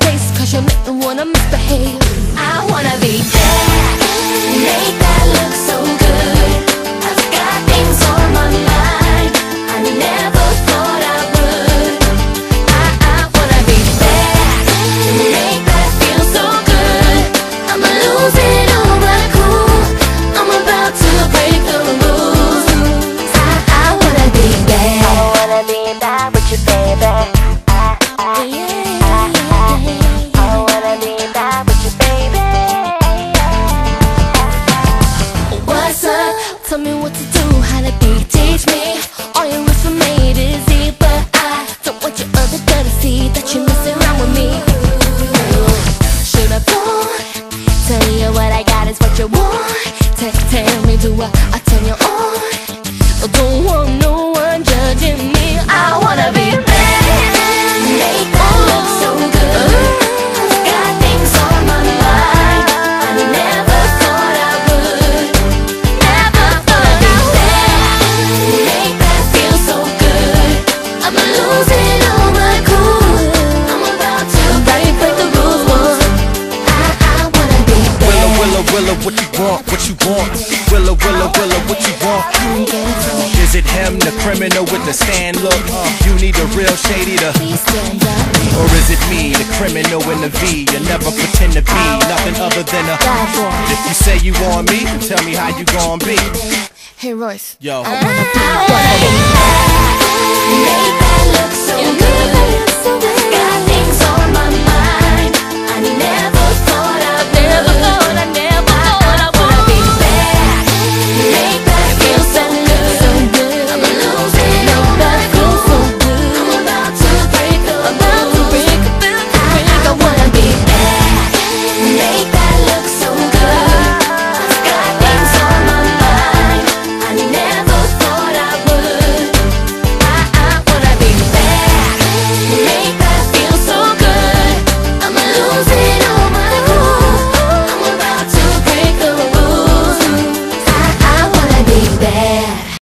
Cause you're making wanna misbehave. Tell me what to do. what you want, what you want. Willa, Willa, Willa, what you want. Is it him, the criminal with the stand look? You need a real shady to. Or is it me, the criminal in the V? You never pretend to be nothing other than a. If you say you want me, tell me how you gon' be. Hey Royce. Yo. I wanna be.